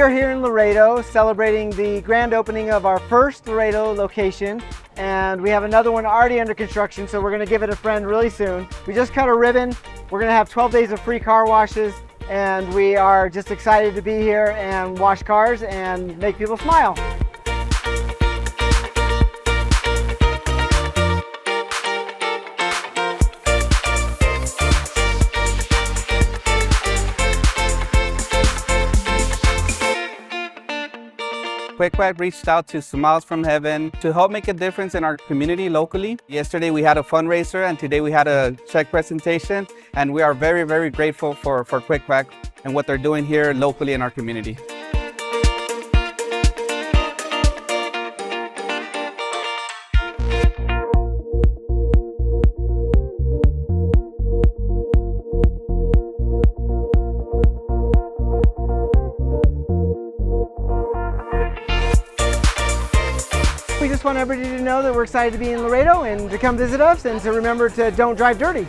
are here in Laredo celebrating the grand opening of our first Laredo location and we have another one already under construction so we're going to give it a friend really soon. We just cut a ribbon. We're going to have 12 days of free car washes and we are just excited to be here and wash cars and make people smile. Quick Quack reached out to Smiles from Heaven to help make a difference in our community locally. Yesterday we had a fundraiser and today we had a check presentation and we are very, very grateful for, for Quick Quack and what they're doing here locally in our community. Just want everybody to know that we're excited to be in Laredo and to come visit us and to remember to don't drive dirty.